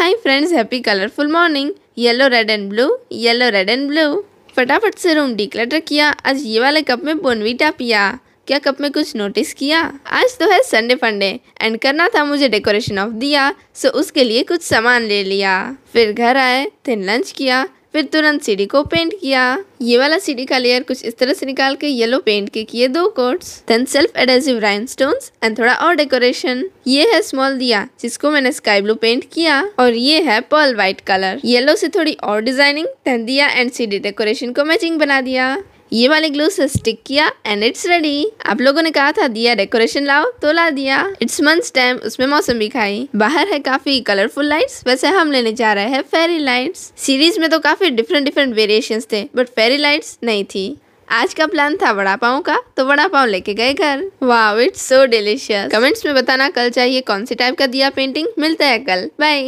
Hi friends happy colourful morning yellow red and blue yellow red and blue फटाफट से room declutter किया। आज ये वाले कप में बोनवीटा पिया। क्या कप में कुछ नोटिस किया? आज तो है संडे फंडे एंड करना था मुझे डेकोरेशन ऑफ़ दिया सो उसके लिए कुछ सामान ले लिया। फिर घर आए थे लंच किया। फिर तुरंत सीढ़ी को पेंट किया। ये वाला सीढ़ी का लेयर कुछ इस तरह से निकाल के येलो पेंट के किए दो coats then self adhesive rhinestones and थोड़ा और डेकोरेशन ये है स्मॉल दिया, जिसको मैंने स्काई ब्लू पेंट किया। और ये है पर्ल व्हाइट कलर येलो से थोड़ी और डिज़ाइनिंग देन दिया एंड सीढ़ी डेकोरेशन को मैचिंग बना दिया। ये वाले ग्लू से स्टिक किया एंड इट्स रेडी आप लोगों ने कहा था दिया डेकोरेशन लाओ तो ला दिया। इट्स मंथ टाइम उसमें मौसम भी खाई। बाहर है काफ़ी कलरफुल लाइट्स वैसे हम लेने जा रहे हैं फेरी लाइट्स सीरीज़ में तो काफ़ी डिफरेंट डिफरेंट वेरिएशन थे बट फेरी लाइट्स नहीं थी। आज का प्लान था वड़ा पाव का तो वड़ा पाव लेके गए घर। वाह इट्स सो डिलीशियस कमेंट्स में बताना कल चाहिए कौन सी टाइप का दिया पेंटिंग मिलता है कल। बाय